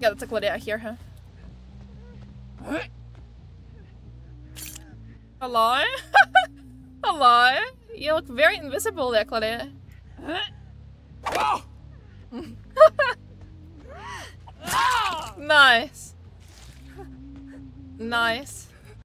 Yeah, that's a Claudia. I hear her. Hello? Hello? You look very invisible there, Claudia. nice. Nice.